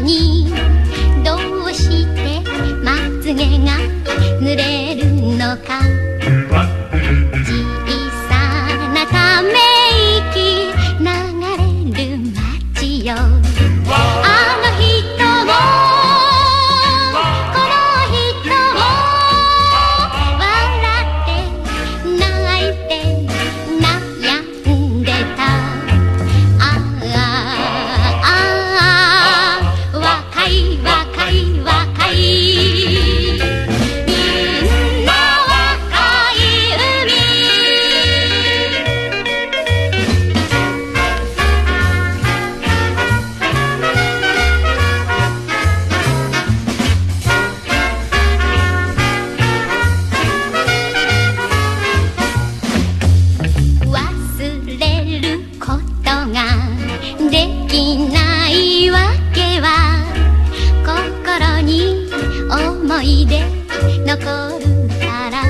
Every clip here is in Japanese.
にどうしてまつげが濡れで残るから」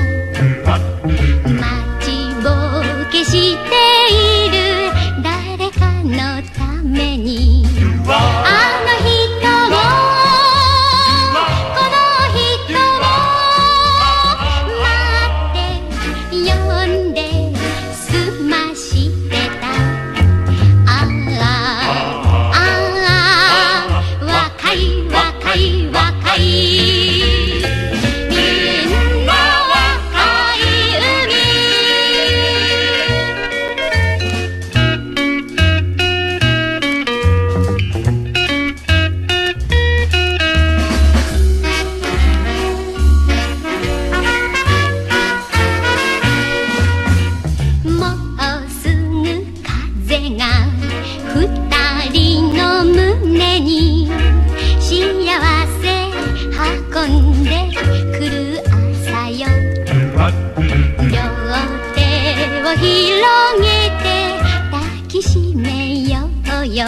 んでくる朝よ。両手を広げて抱きしめようよ。